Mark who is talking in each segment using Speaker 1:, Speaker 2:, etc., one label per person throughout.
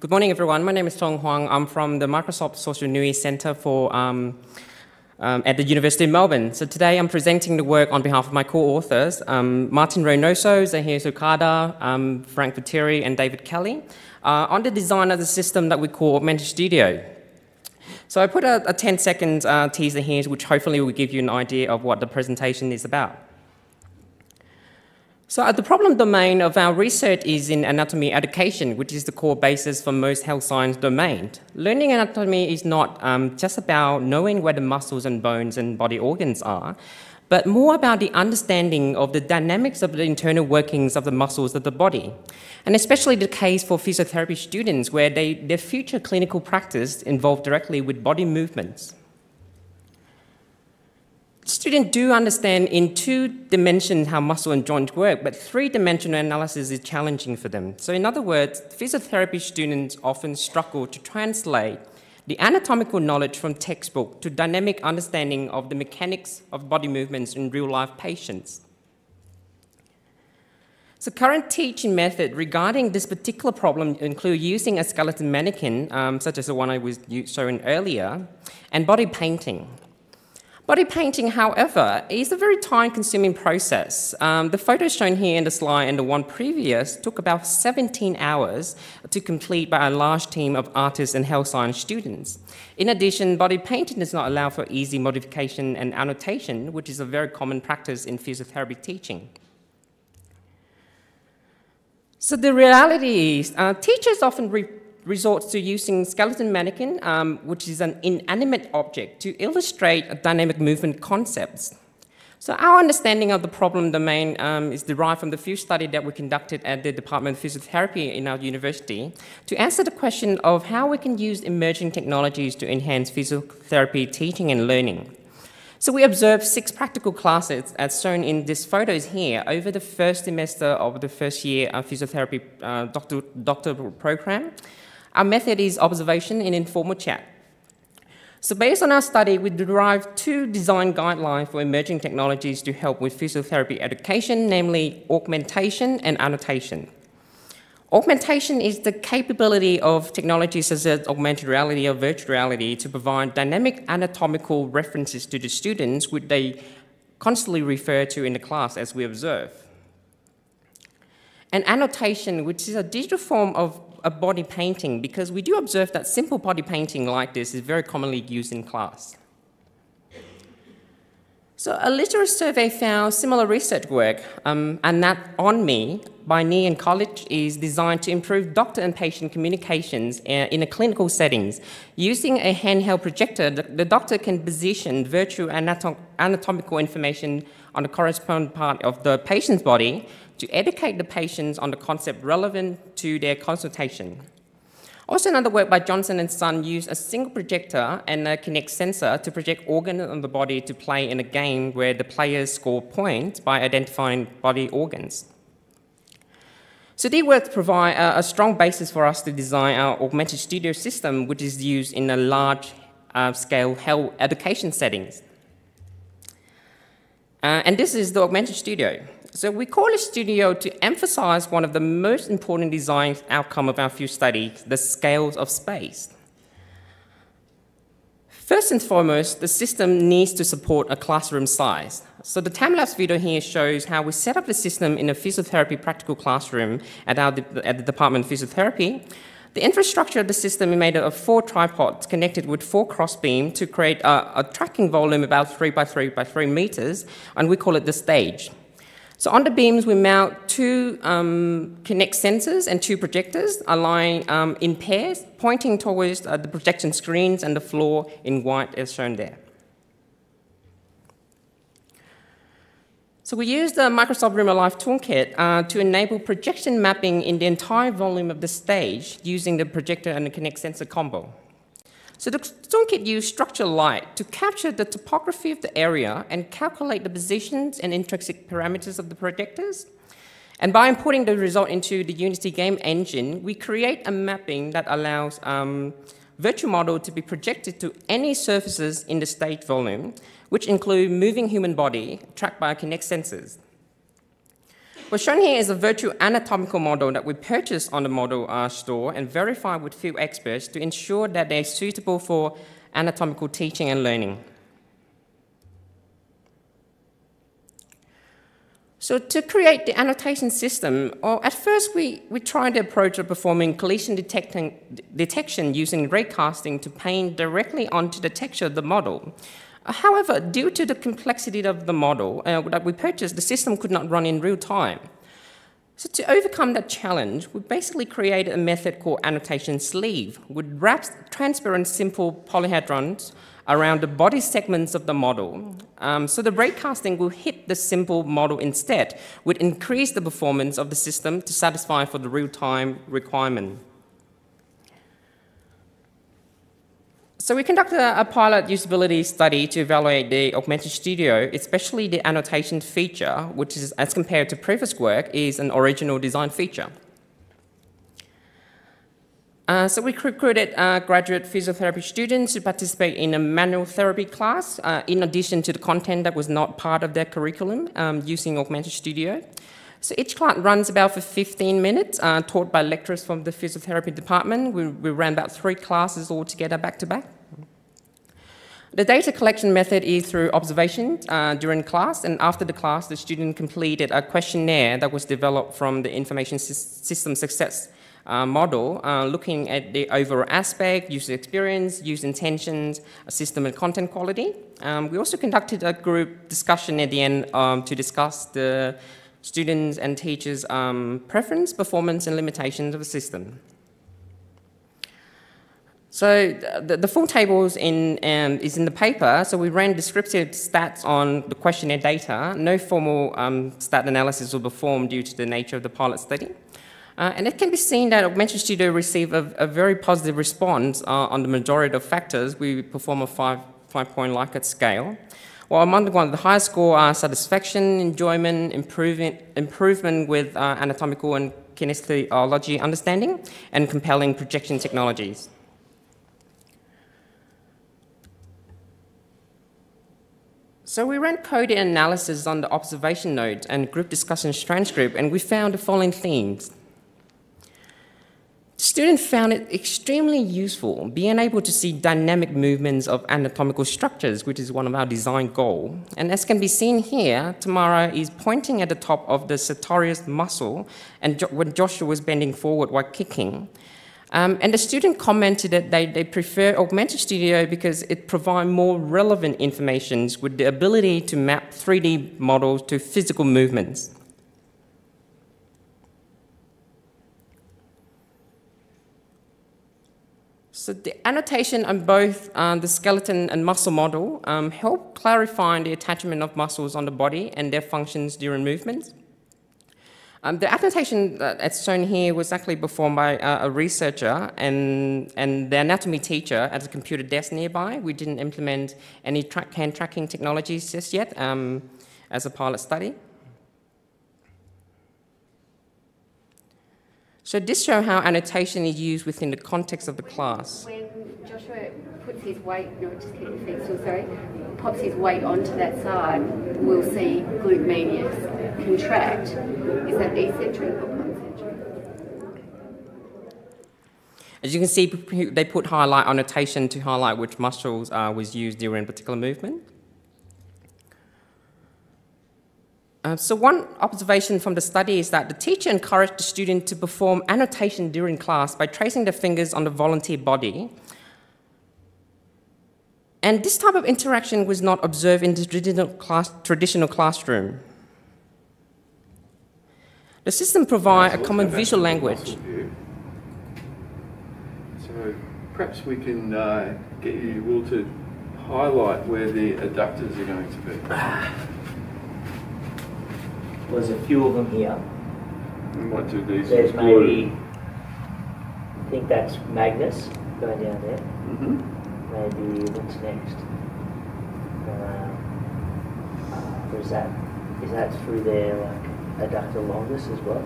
Speaker 1: Good morning, everyone. My name is Thuong Hoang. I'm from the Microsoft Social NUI Center for um, um, at the University of Melbourne. So today I'm presenting the work on behalf of my co-authors, um, Martin Reinoso, Zaher Joukhadar, um, Frank Vetere, and David Kelly, uh, on the design of the system that we call Augmented Studio. So I put a, a 10 second uh, teaser here, which hopefully will give you an idea of what the presentation is about. So uh, the problem domain of our research is in anatomy education, which is the core basis for most health science domains. Learning anatomy is not um, just about knowing where the muscles and bones and body organs are, but more about the understanding of the dynamics of the internal workings of the muscles of the body. And especially the case for physiotherapy students, where they, their future clinical practice involve directly with body movements students do understand in two dimensions how muscle and joint work, but three-dimensional analysis is challenging for them. So in other words, physiotherapy students often struggle to translate the anatomical knowledge from textbook to dynamic understanding of the mechanics of body movements in real-life patients. So current teaching method regarding this particular problem include using a skeleton mannequin, um, such as the one I was showing earlier, and body painting. Body painting, however, is a very time-consuming process. Um, the photos shown here in the slide and the one previous took about 17 hours to complete by a large team of artists and health science students. In addition, body painting does not allow for easy modification and annotation, which is a very common practice in physiotherapy teaching. So the reality is, uh, teachers often resorts to using skeleton mannequin, um, which is an inanimate object, to illustrate dynamic movement concepts. So our understanding of the problem domain um, is derived from the field study that we conducted at the Department of Physiotherapy in our university to answer the question of how we can use emerging technologies to enhance physiotherapy teaching and learning. So we observed six practical classes, as shown in these photos here, over the first semester of the first year of physiotherapy uh, doctor, doctoral program. Our method is observation and informal chat. So based on our study, we derived two design guidelines for emerging technologies to help with physiotherapy education, namely augmentation and annotation. Augmentation is the capability of technologies such as augmented reality or virtual reality to provide dynamic anatomical references to the students, which they constantly refer to in the class as we observe. And annotation, which is a digital form of a body painting because we do observe that simple body painting like this is very commonly used in class. So a literacy survey found similar research work, um, AnatOnMe by Ni and College is designed to improve doctor and patient communications uh, in a clinical settings. Using a handheld projector, the, the doctor can position virtual anatom anatomical information on the corresponding part of the patient's body to educate the patients on the concept relevant to their consultation. Also, another work by Johnson and Son used a single projector and a Kinect sensor to project organs on the body to play in a game where the players score points by identifying body organs. So these works provide a, a, strong basis for us to design our augmented studio system, which is used in a large uh, scale health education settings. Uh, and this is the augmented studio. So we call a studio to emphasize one of the most important design outcome of our field study, the scales of space. First and foremost, the system needs to support a classroom size. So the time-lapse video here shows how we set up the system in a physiotherapy practical classroom at, our, at the Department of Physiotherapy. The infrastructure of the system is made of four tripods connected with four crossbeam to create a, a tracking volume about three by three by three meters, and we call it the stage. So on the beams, we mount two um, Kinect sensors and two projectors aligned um, in pairs, pointing towards uh, the projection screens and the floor in white as shown there. So we use the Microsoft RoomAlive Toolkit uh, to enable projection mapping in the entire volume of the stage using the projector and the Kinect sensor combo. So the toolkit used structural light to capture the topography of the area and calculate the positions and intrinsic parameters of the projectors. And by importing the result into the Unity game engine, we create a mapping that allows um, virtual model to be projected to any surfaces in the state volume, which include moving human body tracked by Kinect sensors. What's shown here is a virtual anatomical model that we purchased on the model uh, store and verified with field experts to ensure that they're suitable for anatomical teaching and learning. So to create the annotation system, at first we, we tried the approach of performing collision detection using raycasting to paint directly onto the texture of the model. However, due to the complexity of the model uh, that we purchased, the system could not run in real time. So to overcome that challenge, we basically created a method called annotation sleeve, which wraps transparent simple polyhedrons around the body segments of the model. Um, so the raycasting will hit the simple model instead, which increase the performance of the system to satisfy for the real-time requirement. So we conducted a, pilot usability study to evaluate the Augmented Studio, especially the annotation feature, which is, as compared to previous work, is an original design feature. Uh, so we recruited uh, graduate physiotherapy students to participate in a manual therapy class, uh, in addition to the content that was not part of their curriculum um, using Augmented Studio. So each class runs about for 15 minutes, uh, taught by lecturers from the physiotherapy department. We, we ran about three classes all together back to back. The data collection method is through observation uh, during class, and after the class, the student completed a questionnaire that was developed from the information system success uh, model, uh, looking at the overall aspect, user experience, user intentions, system and content quality. Um, we also conducted a group discussion at the end um, to discuss the students' and teachers' um, preference, performance, and limitations of the system. So the, the full tables in, um, is in the paper. So we ran descriptive stats on the questionnaire data. No formal um, stat analysis was performed due to the nature of the pilot study. Uh, and it can be seen that Augmented Studio received a, a very positive response uh, on the majority of factors. We perform a five, five-point Likert scale. Well, the, one, the highest score are satisfaction, enjoyment, improvement, improvement with uh, anatomical and kinesiology understanding, and compelling projection technologies. So we ran code analysis on the observation node and group discussion transcript, and we found the following themes. Students found it extremely useful being able to see dynamic movements of anatomical structures, which is one of our design goals. And as can be seen here, Tamara is pointing at the top of the sartorius muscle and jo when Joshua was bending forward while kicking. Um, and the student commented that they, they prefer Augmented Studio because it provides more relevant information with the ability to map 3D models to physical movements. So the annotation on both um, the skeleton and muscle model um, help clarify the attachment of muscles on the body and their functions during movements. Um, the annotation that's shown here was actually performed by uh, a researcher and, and the anatomy teacher at a computer desk nearby. We didn't implement any track hand tracking technologies just yet um, as a pilot study. So this shows how annotation is used within the context of the class.
Speaker 2: When Joshua puts his weight, no, just keep your feet still, sorry, pops his weight onto that side, we'll see glute medius contract. Is that eccentric or concentric?
Speaker 1: As you can see, they put highlight annotation to highlight which muscles uh, was used during a particular movement. Uh, so one observation from the study is that the teacher encouraged the student to perform annotation during class by tracing their fingers on the volunteer body. And this type of interaction was not observed in the traditional, class, traditional classroom. The system provides a common visual language.
Speaker 3: So perhaps we can uh, get you, Will, to highlight where the adductors are going to be.
Speaker 4: There's a few of them here.
Speaker 3: What do these
Speaker 4: There's maybe, I think that's Magnus going down there.
Speaker 3: Mm -hmm.
Speaker 4: Maybe what's next? Um, uh, is that is that through there like adductor longus as well?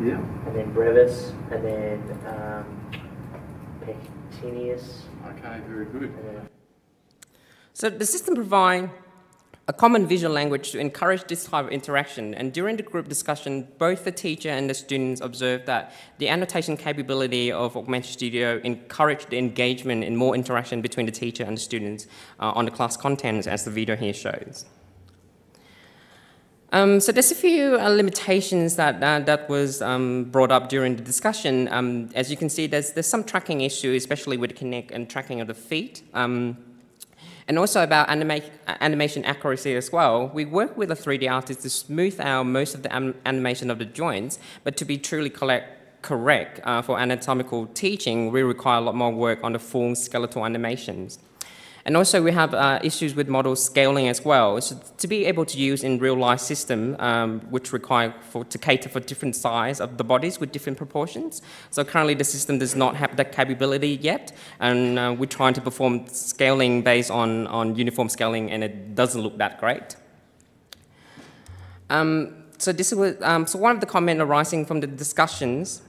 Speaker 3: Yeah.
Speaker 4: And then brevis, and then um, pectineus.
Speaker 3: Okay, very good.
Speaker 1: So the system provides a common visual language to encourage this type of interaction. And during the group discussion, both the teacher and the students observed that the annotation capability of Augmented Studio encouraged the engagement and more interaction between the teacher and the students uh, on the class contents, as the video here shows. Um, so there's a few uh, limitations that, uh, that was um, brought up during the discussion. Um, as you can see, there's, there's some tracking issue, especially with the Kinect and tracking of the feet. Um, and also about anima animation accuracy as well. We work with a 3D artist to smooth out most of the animation of the joints, but to be truly correct uh, for anatomical teaching, we require a lot more work on the full skeletal animations. And also we have uh, issues with model scaling as well. So to be able to use in real life system, um, which require for, to cater for different size of the bodies with different proportions. So currently the system does not have that capability yet. And uh, we're trying to perform scaling based on, on uniform scaling and it doesn't look that great. Um, so this was, um, so one of the comments arising from the discussions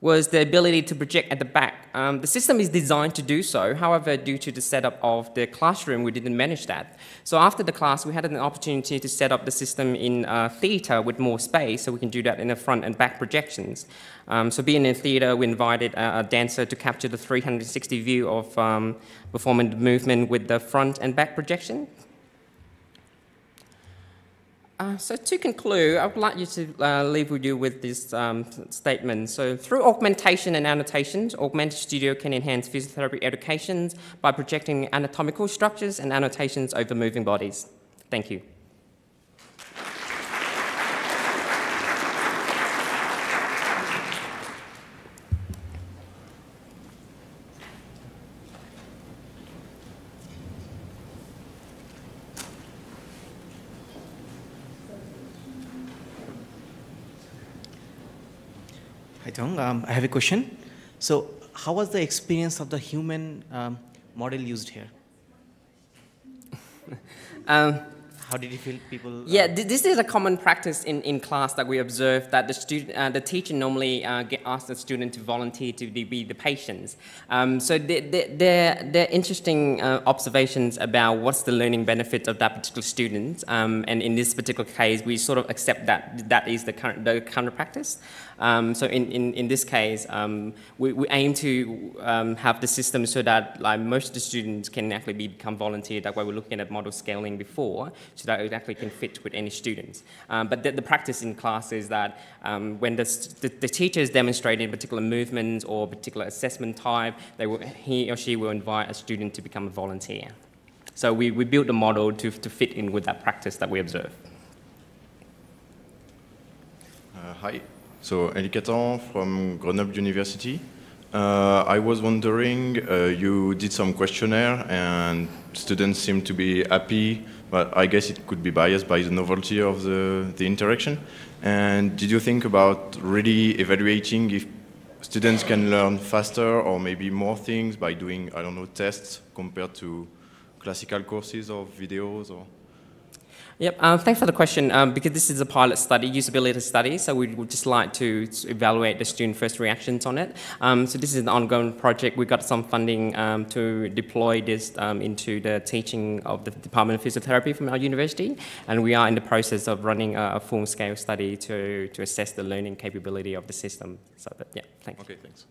Speaker 1: was the ability to project at the back. Um, the system is designed to do so, however, due to the setup of the classroom, we didn't manage that. So after the class, we had an opportunity to set up the system in a theater with more space, so we can do that in the front and back projections. Um, so being in theater, we invited a, a, dancer to capture the 360 view of um, performing the movement with the front and back projection. Uh, so to conclude, I would like you to uh, leave with you with this um, statement. So through augmentation and annotations, Augmented Studio can enhance physiotherapy educations by projecting anatomical structures and annotations over moving bodies. Thank you.
Speaker 5: Hi, Thuong. Um, I have a question. So, how was the experience of the human um, model used here? um, how did you feel people?
Speaker 1: Yeah, uh, this is a common practice in, in class that we observe that the student, uh, the teacher normally uh, get asked the student to volunteer to be the patients. Um, so there, there are interesting uh, observations about what's the learning benefit of that particular student. Um, and in this particular case, we sort of accept that that is the current, the current practice. Um, so in, in, in this case, um, we, we aim to um, have the system so that like, most of the students can actually be, become volunteer. That's why we're looking at model scaling before, so that it actually can fit with any students. Um, but the, the, practice in class is that um, when the, the, the, teacher is demonstrating particular movements or particular assessment type, they will, he or she will invite a student to become a volunteer. So we, we built the model to, to fit in with that practice that we observe.
Speaker 6: Uh, hi, so Elie Catan from Grenoble University. Uh, I was wondering, uh, you did some questionnaire and students seem to be happy, but I guess it could be biased by the novelty of the, the interaction. And did you think about really evaluating if students can learn faster or maybe more things by doing, I don't know, tests compared to classical courses or videos or?
Speaker 1: Yep, um, thanks for the question. Um, because this is a pilot study, usability study, so we would just like to evaluate the student first reactions on it. Um, so this is an ongoing project. We got some funding um, to deploy this um, into the teaching of the Department of Physiotherapy from our university, and we are in the process of running a, a full-scale study to, to assess the learning capability of the system. So, but yeah, thanks.
Speaker 6: Okay, thanks.